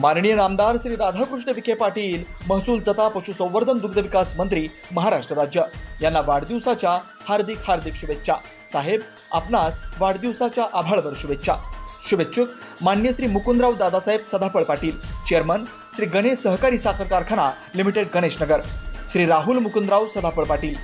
माननीय नामदार श्री राधाकृष्ण विखे पाटील महसूल तथा पशुसंवर्धन दुग्धविकास मंत्री महाराष्ट्र राज्य. यांना वाढदिवसाच्या हार्दिक हार्दिक शुभेच्छा. साहेब आपणास वाढदिवसाच्या आभाळभर शुभेच्छा. शुभेच्छुक मान्य श्री मुकुंदराव दादासाहेब सदाफळ पाटील चेअरमन श्री गणेश सहकारी साखर कारखाना लिमिटेड गणेशनगर श्री राहुल मुकुंदराव सदाफळ पाटील